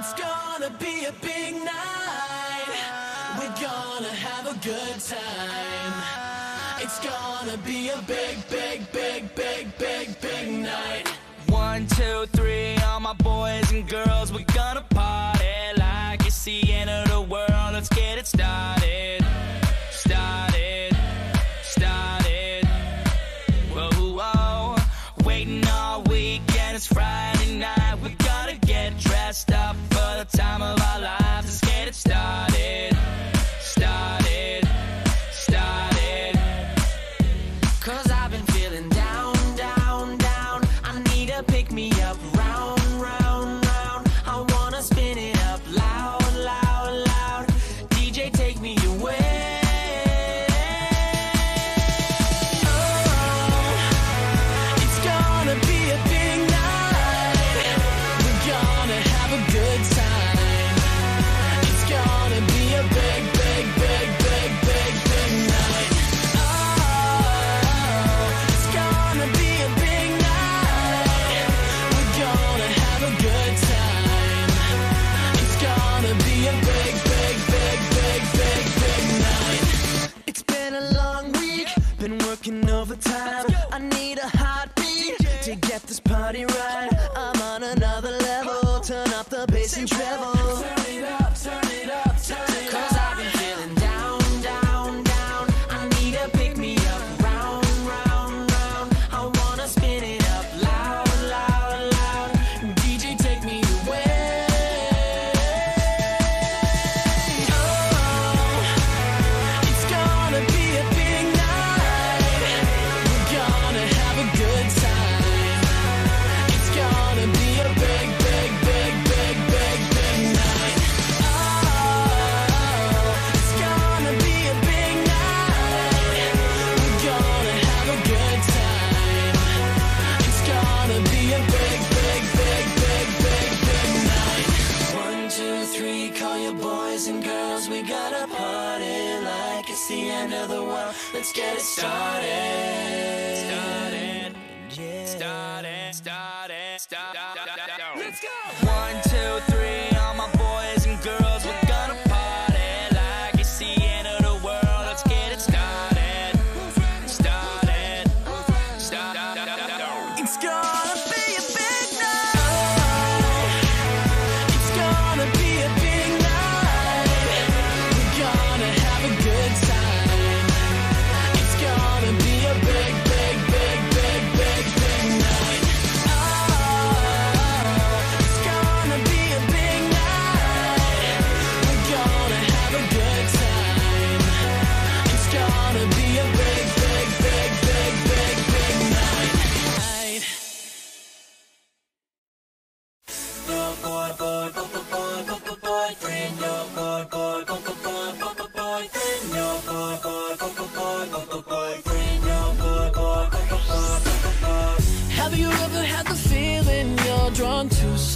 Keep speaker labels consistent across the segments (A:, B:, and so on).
A: It's gonna be a big night. We're gonna have a good time. It's gonna be a big, big, big, big, big, big night.
B: One, two, three, all my boys and girls, we're gonna party like it's the end of the world. Let's get it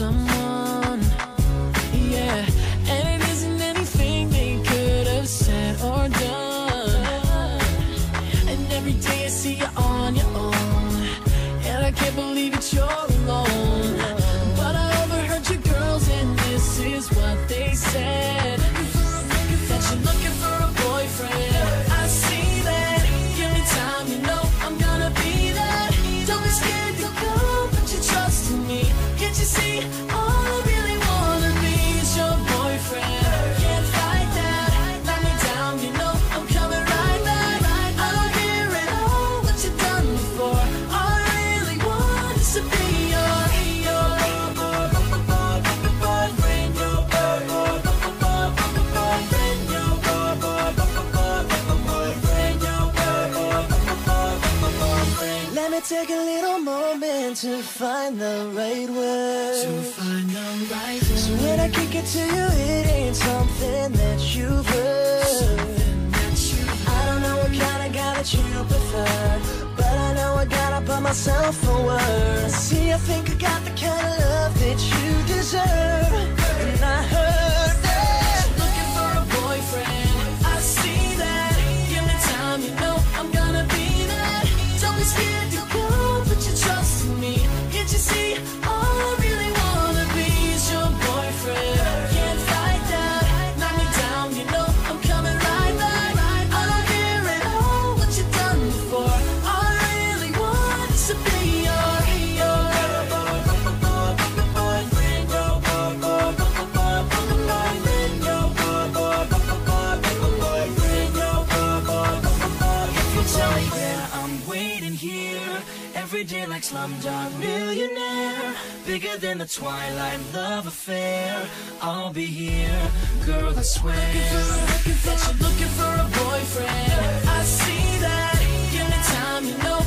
A: someone take a little moment to find the right words, To find the right words. So when I kick it to you, it ain't something that you've heard. Something that you've heard. I don't know what kind of guy that you prefer, but I know I gotta put myself a word. See, I think I got the kind of love that you deserve, and I heard. in
C: the twilight love affair. I'll be here, girl, I swear.
B: Looking for, looking for, looking for a boyfriend. I see that, give me time, you know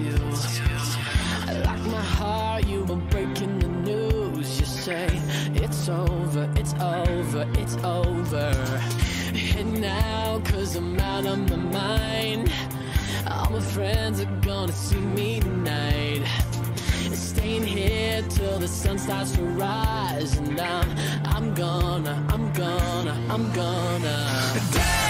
B: miss you. Like my heart, you were breaking the news. You say, it's over, it's over, it's over. And now, cause I'm out of my mind All my friends are gonna see me tonight. Staying here till the sun starts to rise. And I'm, I'm gonna, I'm gonna, I'm gonna. Die!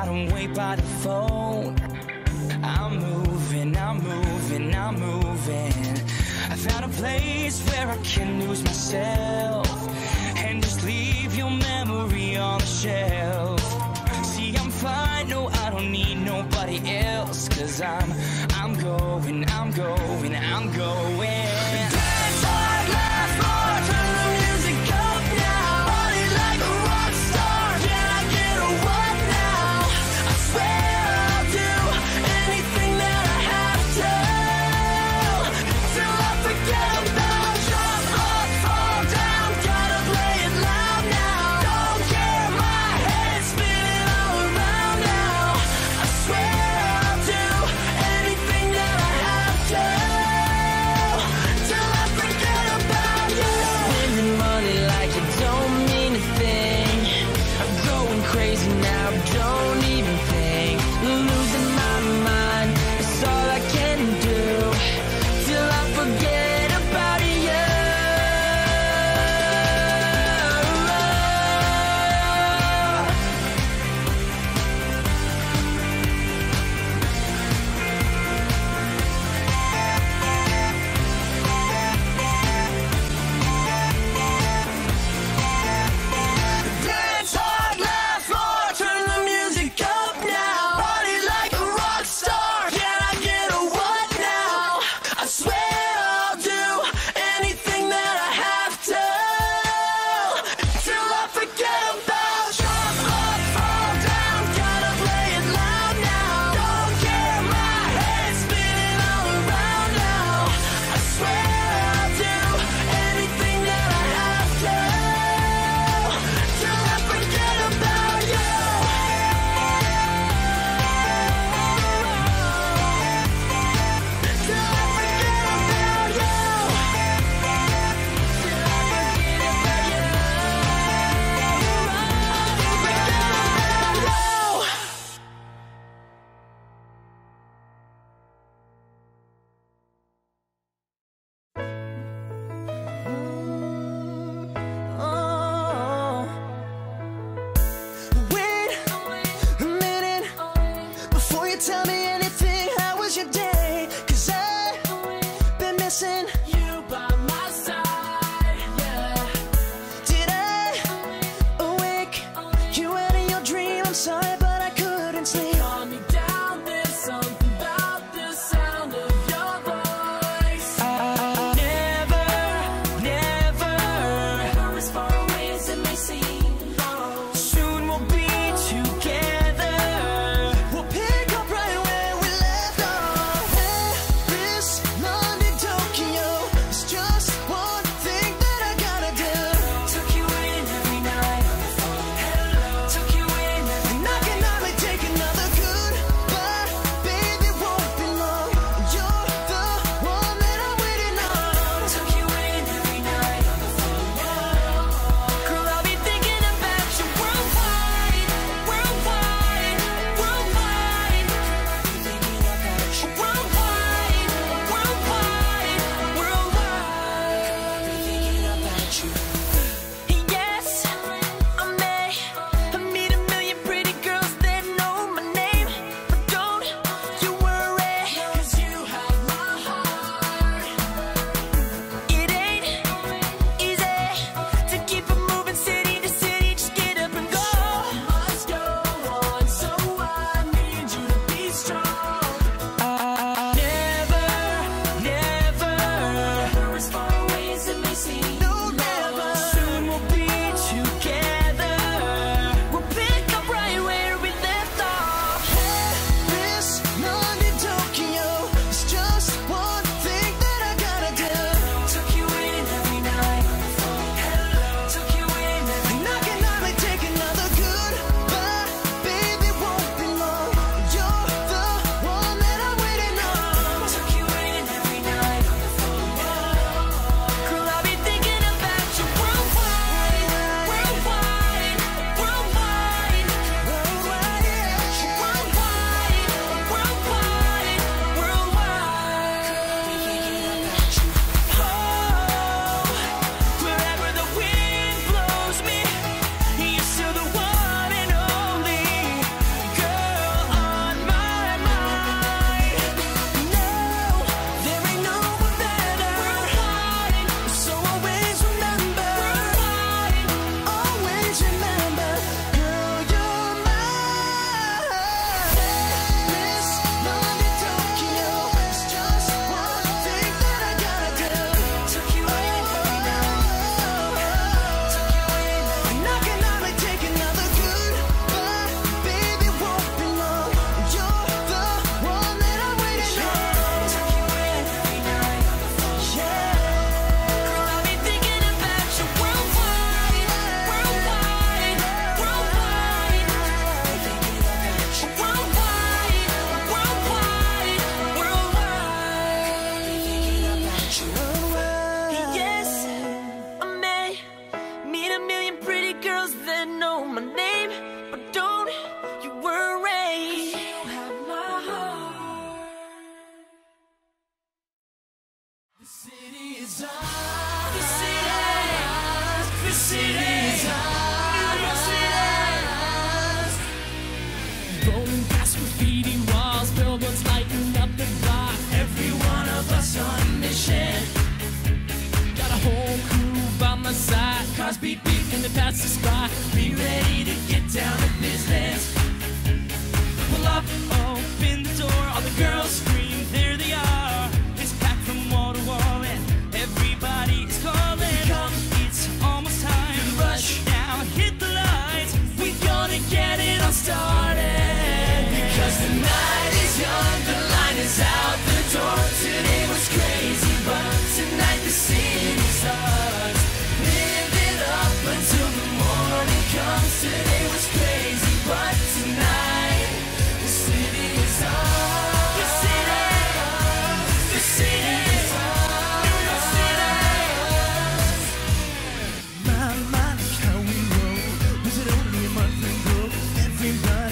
B: I don't
C: by the phone. I'm moving, I'm moving, I'm moving. I found a place where I can lose myself.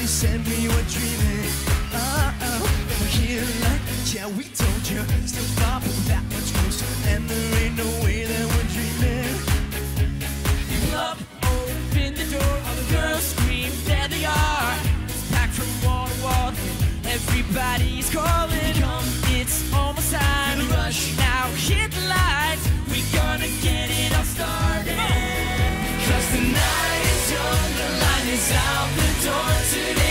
A: said we were dreaming. Oh, oh. And we're here like, yeah, we told you. Still far from that much closer. And there ain't no way that we're dreaming.
D: You love open the door. All the girls scream, there they are. It's packed from wall to wall. Everybody's calling. Come, it's almost time. Feel rush. Now hit the lights. We're gonna get it all started. Cause tonight is
A: out
D: the door today.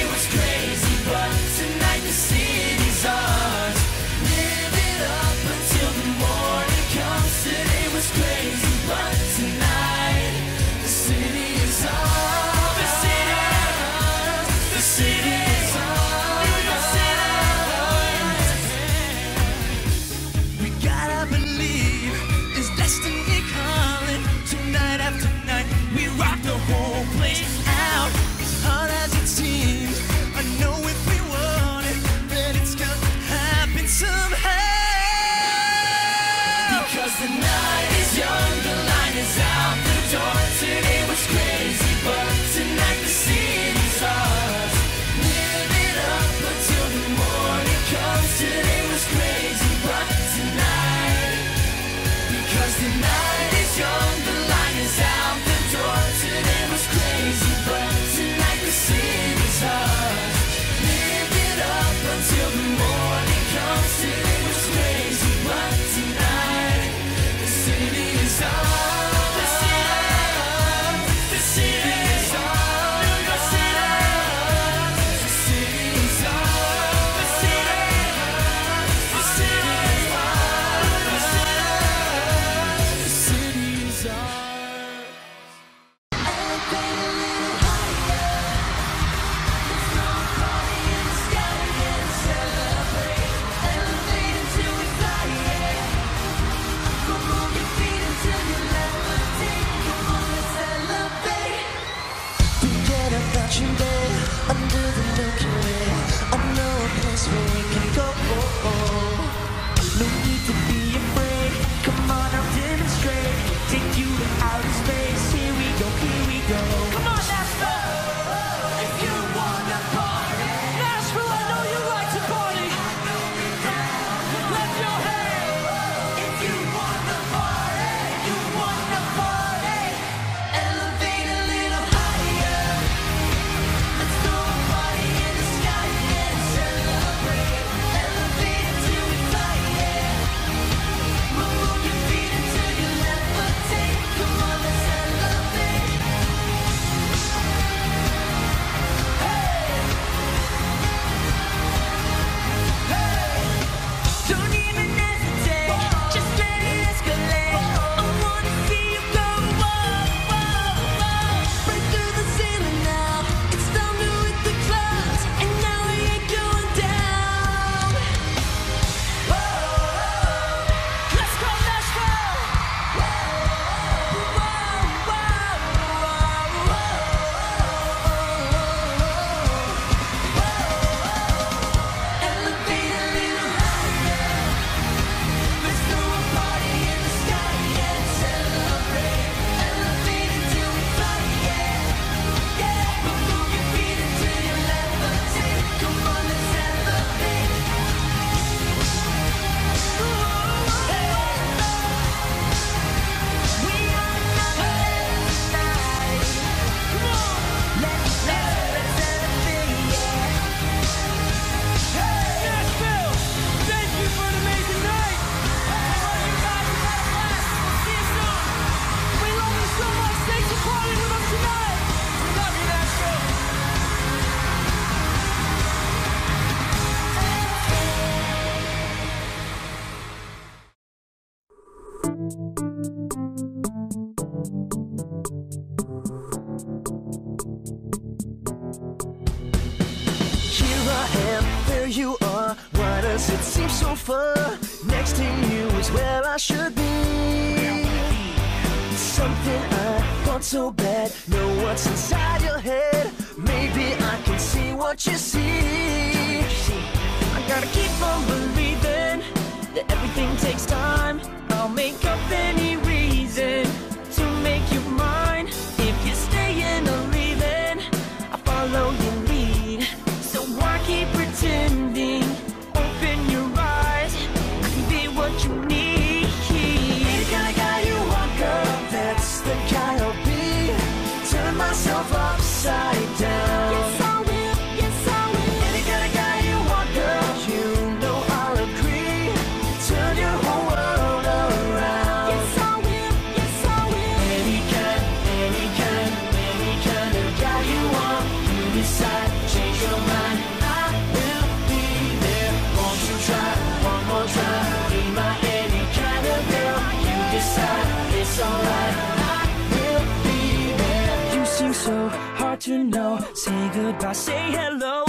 D: goodbye, say hello.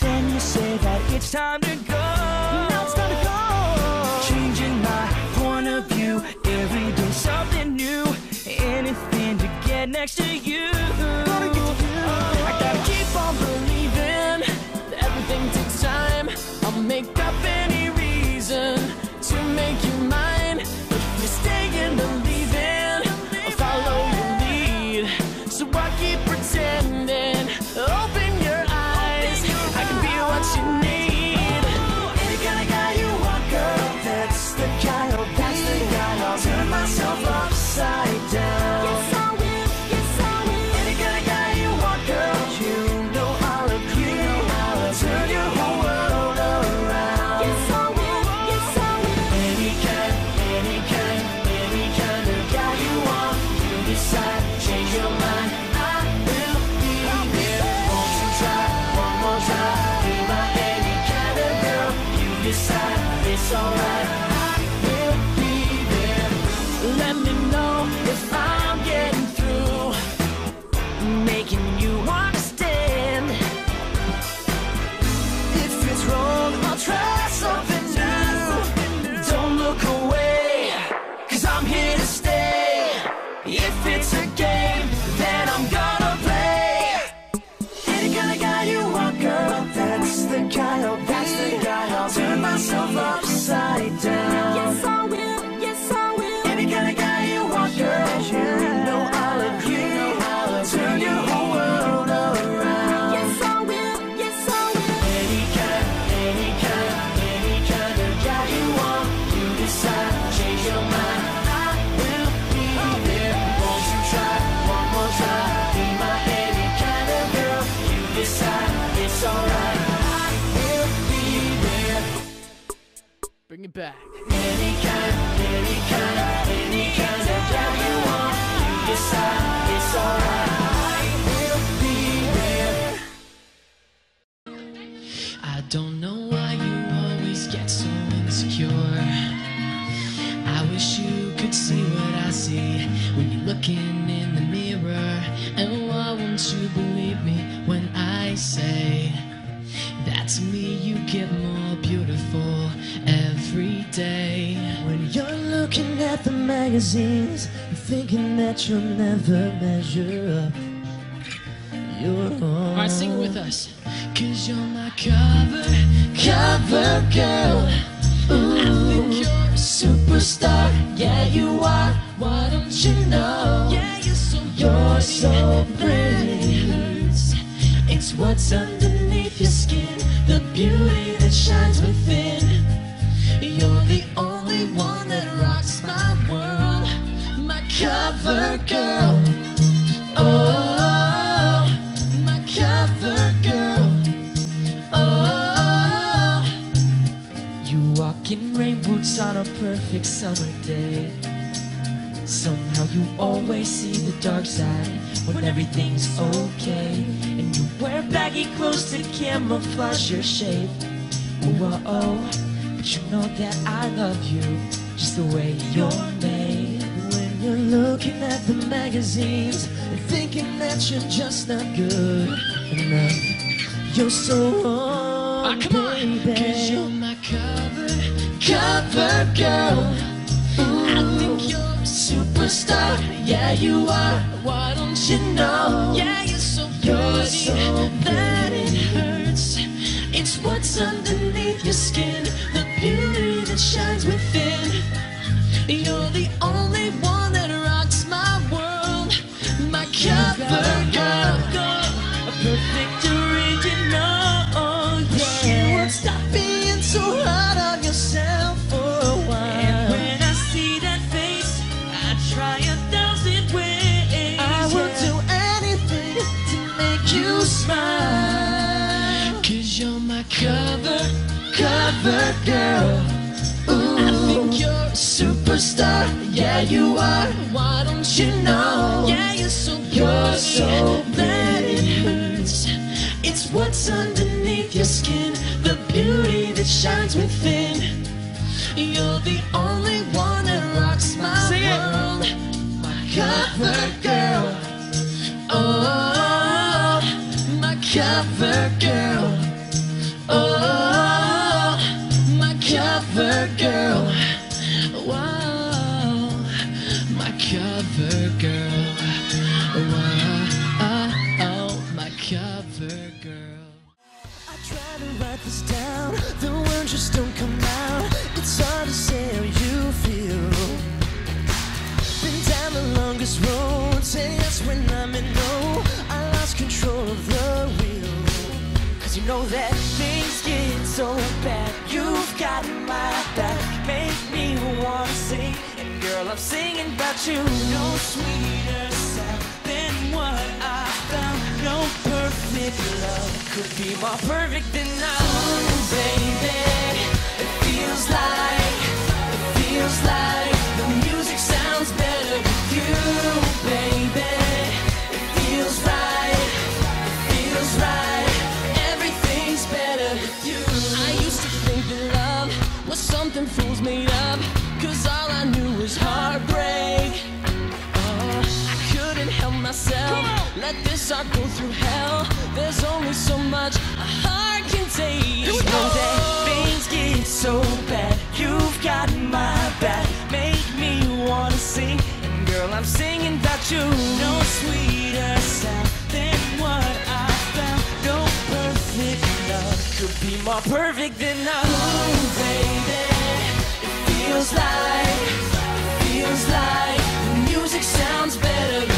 D: Then you say that it's time to go. I
B: think you're a superstar. Yeah, you are. Why don't you know? Yeah, you're so pretty. It it's what's underneath your skin, the beauty that shines within. You're the only one that rocks my world, my cover girl. Oh. Getting rain boots on a perfect summer day. Somehow you always see the dark side When everything's okay. And you wear baggy clothes to camouflage your shape. Oh, oh, but you know that I love you Just the way you're made.
D: When you're looking at the magazines And thinking that you're just not good enough You're so wrong,
B: oh, come on.
D: baby.
B: Cause you're my cover cover girl. I think you're a superstar. Yeah, you are. Why don't you know? Yeah, you're so pretty that it hurts. It's what's underneath your skin, the beauty that shines within. You're the only one that rocks my world, my cover girl, cover, cover girl. Ooh. I think you're a superstar. Yeah, you are. Why don't you know? Yeah, you're so you're so that it hurts. It's what's underneath your skin, the beauty that shines within. You're the only one that rocks my
E: Sing it.
B: world. My cover girl. Oh, my cover girl. Oh, my cover girl. Wow, my cover girl. Wow, my cover girl. I try to write this down, the words just don't come out. It's hard to say how you feel. Been down the longest road, when I'm in no. I lost control of the wheel. Cause you know that so bad. You've got my back, make me wanna sing. And girl, I'm singing about you.
E: No sweeter sound than what I found. No perfect love
B: could be more perfect than now, baby. It feels like, it feels like I was heartbreak. Uh, I couldn't help myself. Let this heart go through hell. There's only so much a heart can take. You know that things get so bad. You've got my back. Make me wanna sing. And girl, I'm singing about you.
E: No sweeter sound than what I found. No perfect love
B: could be more perfect than now. Ooh, baby, it feels like, feels like the music sounds better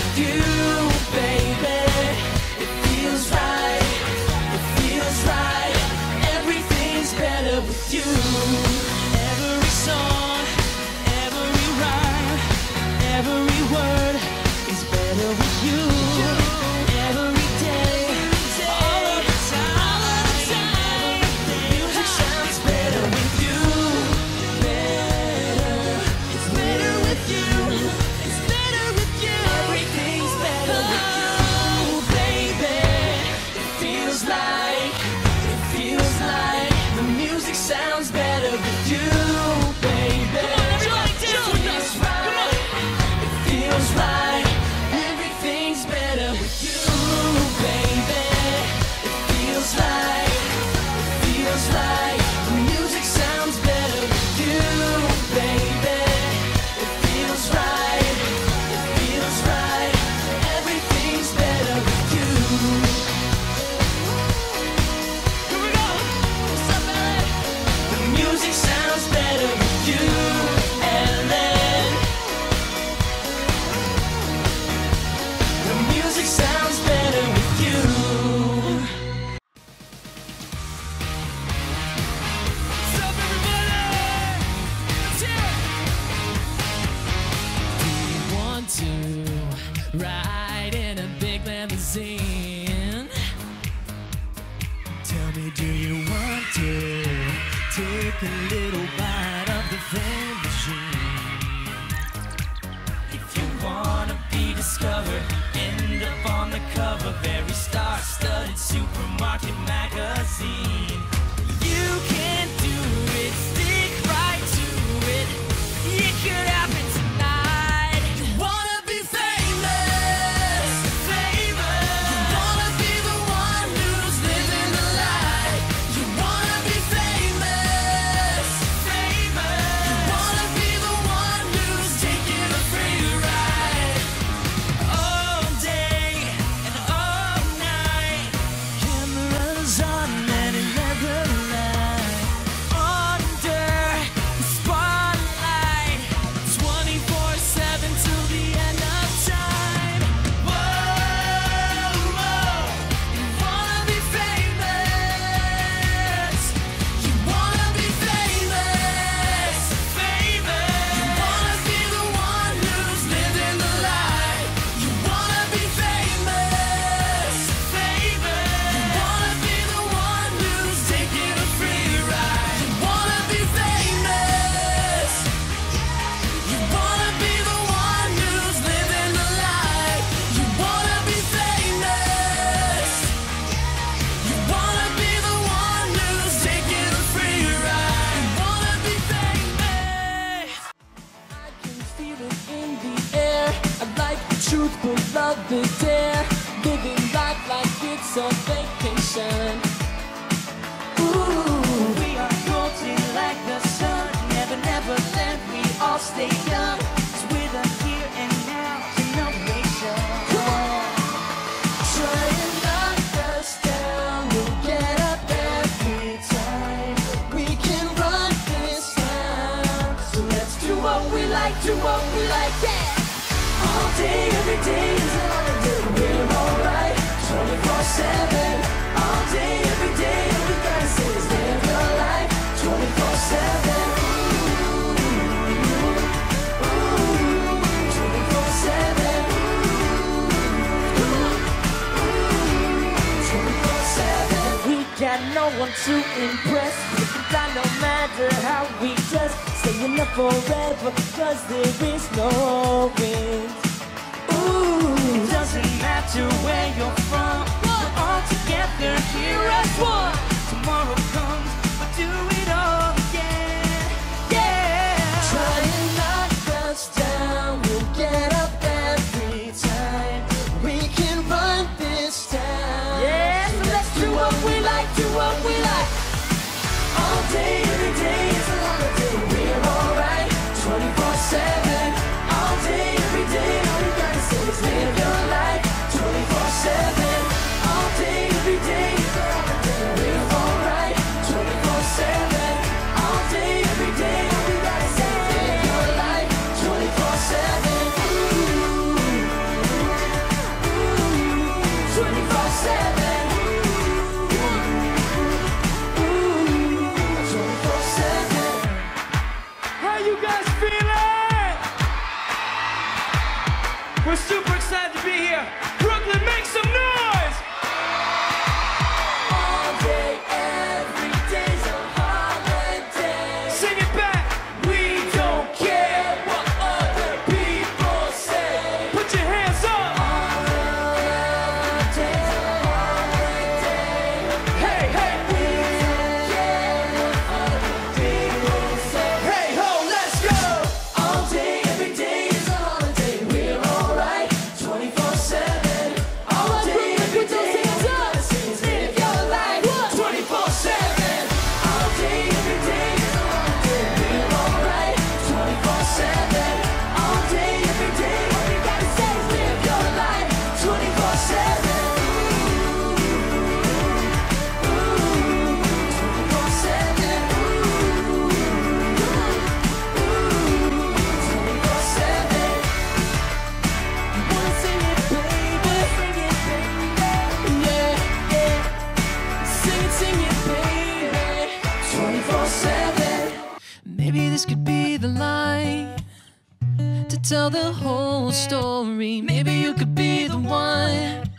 D: to
B: tell the whole story. Maybe you could be the one,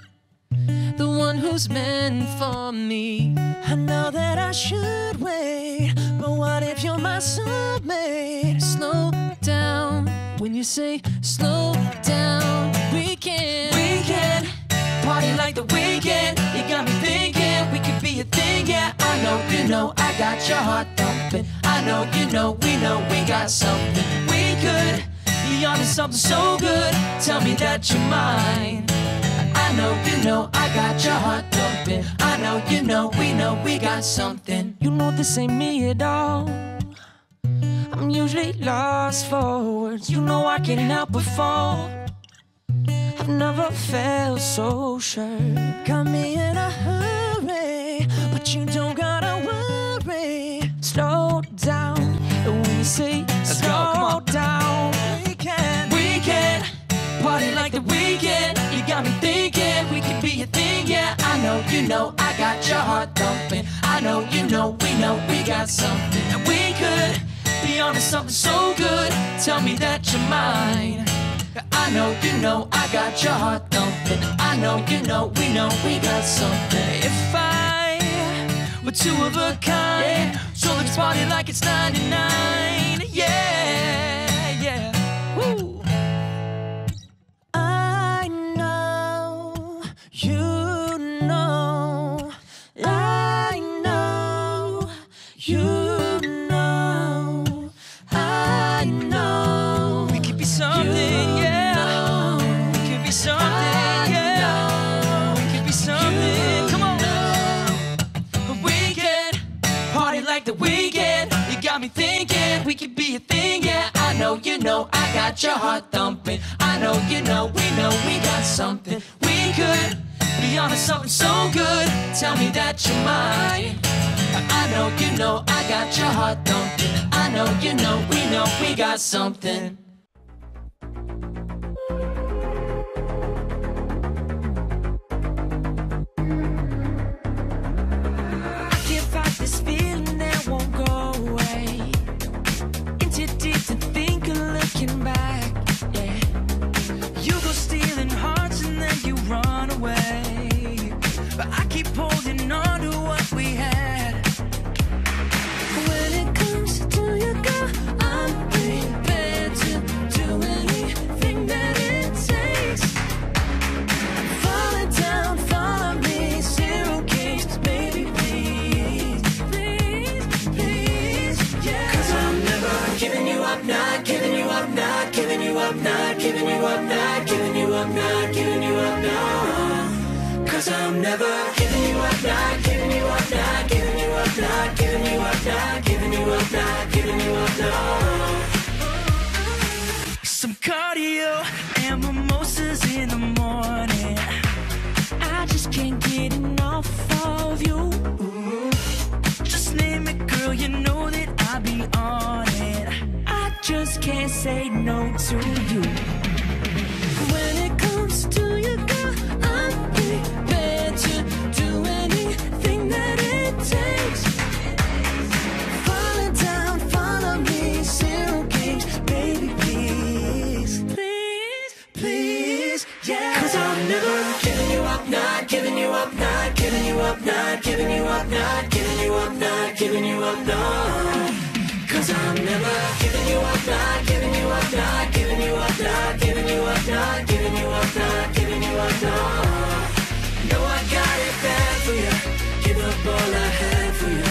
B: the one who's meant for me.
A: I know that I should wait, but what if you're my soulmate?
B: Slow down when you say slow down. We can,
D: We can party like the weekend. You got me thinking we could be a thing. Yeah, I know you know I got your heart thumping. I know you know we know we got something. We could be onto something so good. Tell me that you're mine. I know you know I got your heart thumping. I know you know we know we got something.
B: You know this ain't me at all. I'm usually lost for words. You know I can't help but fall. I've never felt so sure.
A: Got me in a hurry, but you don't gotta worry.
B: Slow down. And when you say
D: go,
B: slow
D: come on.
B: down,
D: weekend. You got me thinking we could be a thing. Yeah, I know you know I got your heart thumping. I know you know we know we got something. And we could be onto something so good. Tell me that you're mine. I know you know I got your heart thumping. I know you know we know we got something. If I were two of a kind, so let's party like it's 99. Yeah,
E: your heart thumping. I know you know, we know we got something. We could be on to something so good. Tell me that you're mine. I know you know, I got your heart thumping. I know you know, we know we got something.
D: Some cardio and mimosas in the morning. I just can't get enough of you. Just name it, girl, you know that I'll be on it. I just can't say no to you. When it I know. Know I got it bad for you. Give up all I have for you.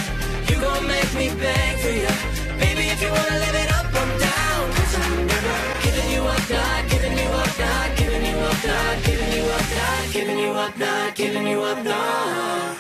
D: You gon' make me beg for you. Baby, if you wanna live it up, I'm down. Cause I'm never giving you up, not giving you up, not giving you up, not giving you up, not giving you up, not giving you up,
B: not.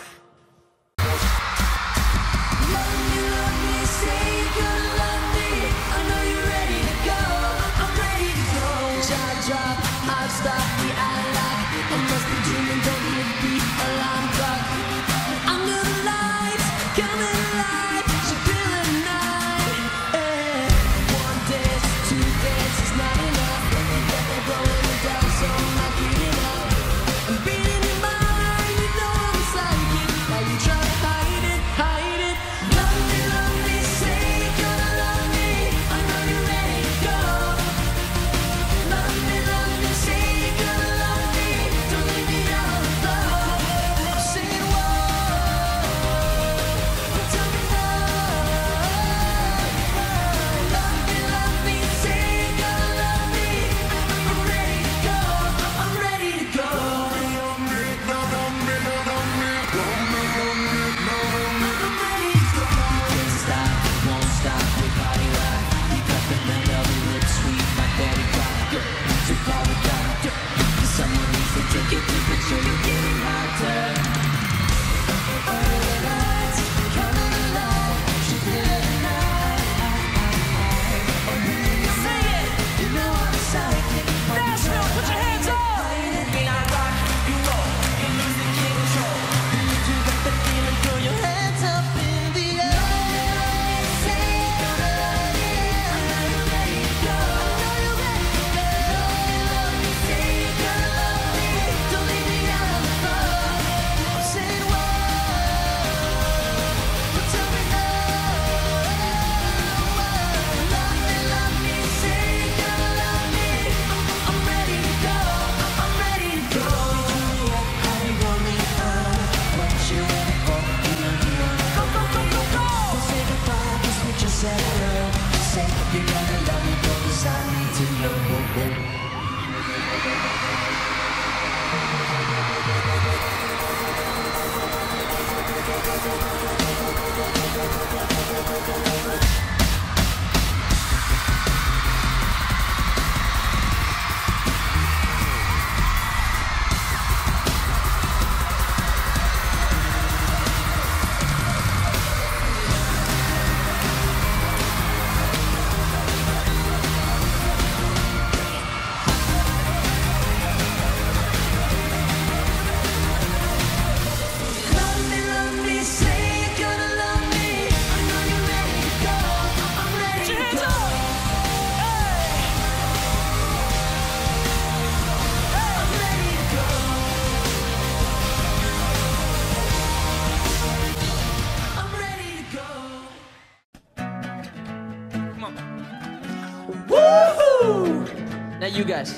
E: Guys?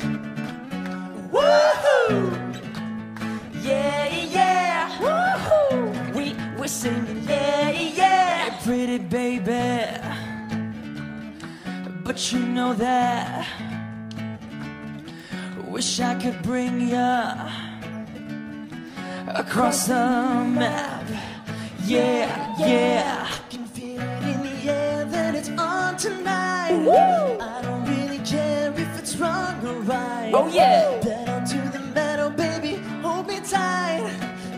D: Woohoo! Yeah, yeah. Woohoo! We we're singing, yeah, yeah. Pretty baby, but you know that. Wish I could bring you across the map. Yeah. Oh,
E: oh yeah.
D: Pedal to the metal, baby. Hold me tight.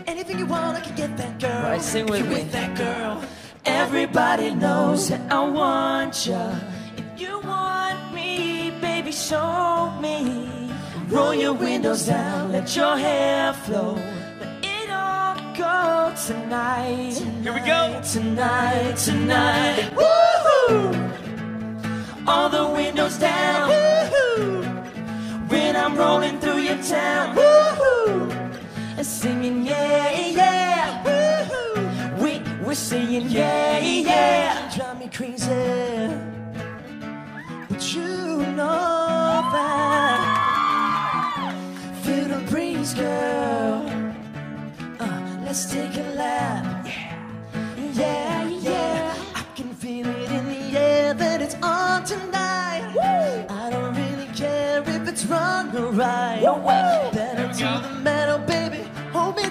D: Anything you want, I can get that girl.
E: Right, sing with me.
D: with that girl. Everybody knows that I want you. If you want me, baby, show me. Roll your windows down, let your hair flow. Let it all go tonight. Here we go. Tonight, tonight. Woohoo! All the windows down. I'm rolling through your town.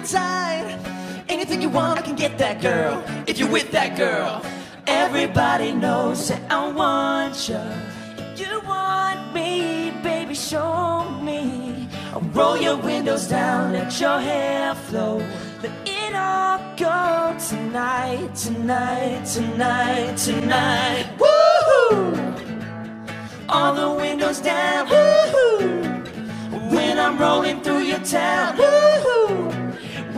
D: Tight. Anything you want, I can get that girl. If you're with that girl, everybody knows that I want you. If you want me, baby, show me. I Roll your windows down, let your hair flow. Let it all go tonight, tonight, tonight, tonight. Woohoo! All the windows down. Woohoo! When I'm rolling through your town.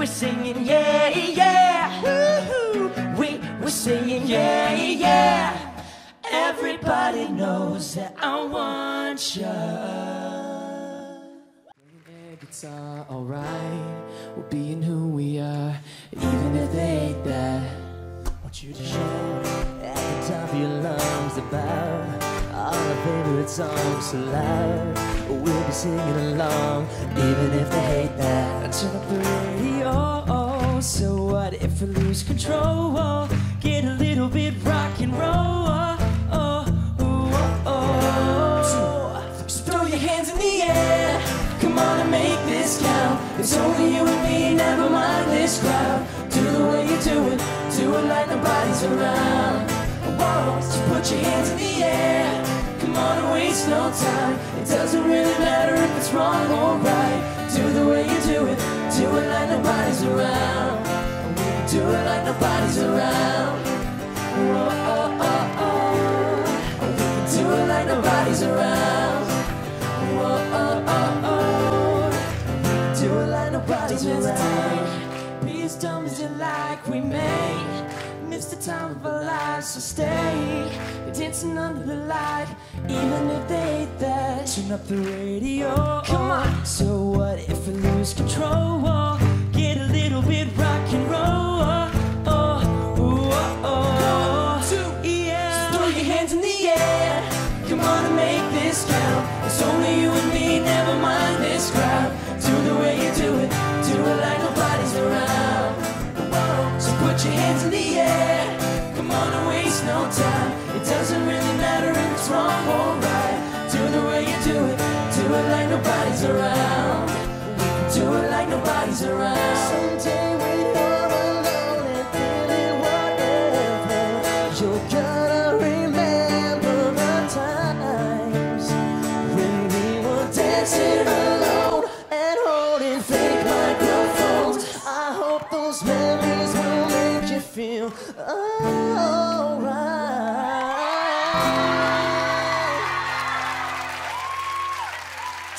D: We're singing, yeah, yeah. Woohoo! We, we're singing, yeah, yeah. Everybody knows that I want you.
B: It's uh, alright. We're being who we are, even if they hate that.
D: want you to shout at the top of your lungs about all our favorite songs so loud. We'll be singing along, even if they hate that. Turn up So what if we lose control? Get a little bit rock and roll. Oh, oh, oh. Just throw your hands in the air. Come on and make this count. It's only you and me, never mind this crowd. Do the way you do it, do it like nobody's around. Whoa, so put your hands in the air. Come on and waste no time. It doesn't really matter if it's wrong or right. Do the way you do it, do it like nobody's around. We can do it like nobody's around. Whoa, oh, oh, oh. We can do it like nobody's around. Whoa, oh, oh, oh. Do it like nobody's around. As dumb as you like, we may miss the time of our lives, so stay dancing under the light, even if they hate that. Turn up the radio. Come on. So what if we lose control? Get a little bit rock and roll. Oh, ooh, oh, oh. Nobody's around. We can do it like nobody's around. Someday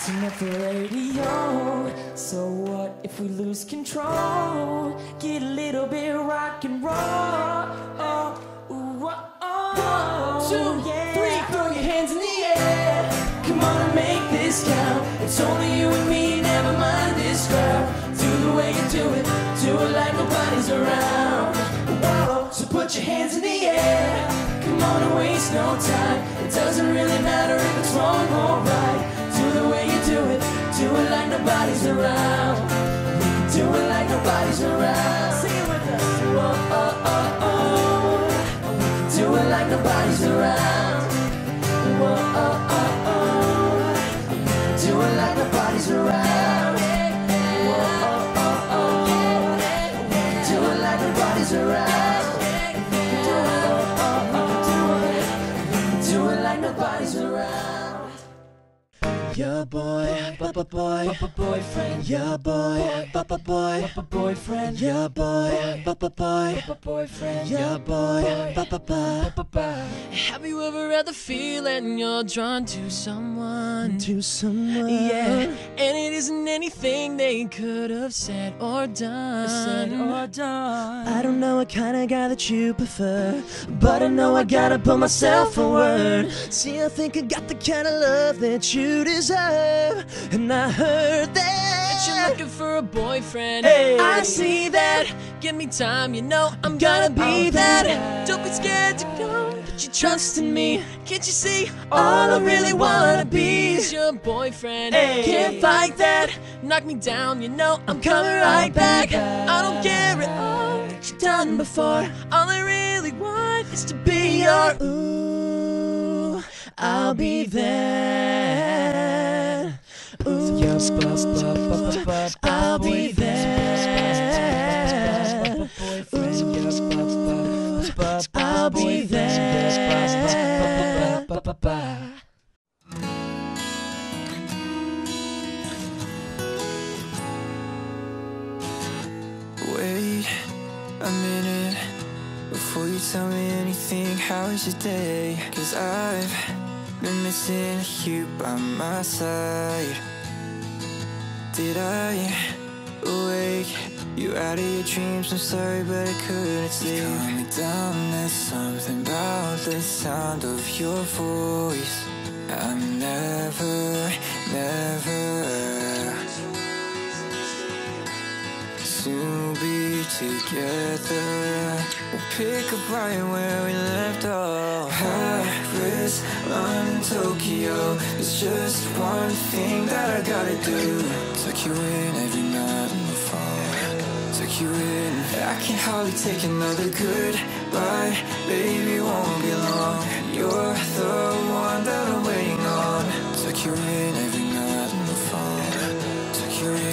D: Turn up the radio. So what if we lose control? Get a little bit rock and roll. Oh, ooh, oh, oh. Two, yeah. three, throw your hands in the air. Come on and make this count. It's only you and me, never mind this crowd. Do the way you do it, do it like nobody's around. Whoa, so put your hands in the air. Come on and waste no time. It doesn't really matter if it's wrong or right do it like nobody's around. We can do it like nobody's around. Sing it with us. Oh, oh, oh, oh. We can do it like nobody's around. Whoa, oh, oh, oh. We can do it like nobody's around.
A: Yeah, boy, papa boy,
D: Papa boyfriend,
A: yeah, boy, papa boy,
D: Papa boyfriend,
A: yeah, boy, papa boy,
D: Papa boyfriend,
A: yeah, boy, papa boy.
D: Papa.
B: Have you ever had the feeling you're drawn to someone?
A: To someone,
B: Yeah, and it isn't anything they could have said or done.
D: Said or done.
A: I don't know what kind of guy that you prefer, but I know I gotta put myself forward. See, I think I got the kind of love that you deserve, and I heard
B: That you're looking for a boyfriend.
A: Hey.
B: I see that. Give me time, you know I'm
A: Gonna
B: gonna
A: be that.
B: that. Don't be scared to go, but you trust in me. Can't you see?
A: All I really wanna be
B: is your boyfriend.
A: Hey.
B: Can't fight that. Knock me down, you know I'm coming right back. I don't care at all what you've done before. All I really want is to be your.
A: Ooh, I'll be there. Ooh, I'll be there. Ooh, I'll be there.
F: Wait a minute before you tell me anything. How is your day? Cause I've been missing you by my side. Did I wake you out of your dreams? I'm sorry, but I couldn't sleep. Calm me down, there's something about the sound of your voice. I'm never, never soon be together. We'll pick up right where we left off. Paris, London, Tokyo. It's just one thing that I gotta do. Tuck you in every night on the phone. Tuck you in. I can hardly take another goodbye. Baby, won't be long. You're the one that I'm waiting on. Tuck you in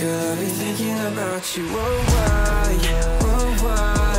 F: I'll be thinking about you. Oh, why? Oh, why?